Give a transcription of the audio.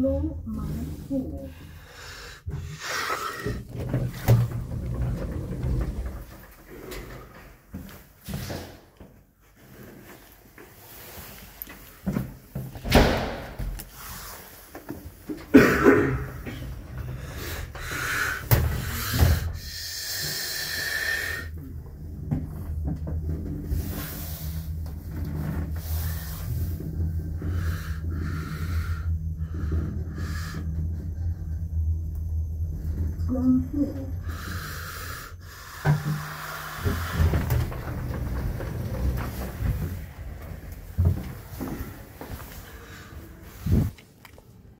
blow my fingers. grown full.